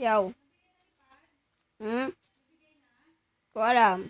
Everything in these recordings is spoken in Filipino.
dầu ừ. quả đờm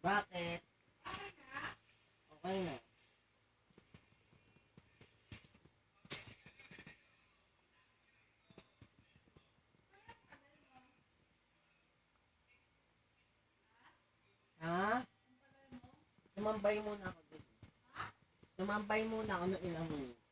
Bakit? Okay na. Ha? Tumambay muna ako dito. Tumambay muna ako ng ilang minutes.